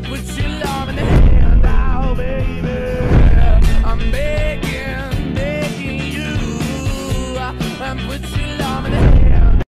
put your love in the oh, you.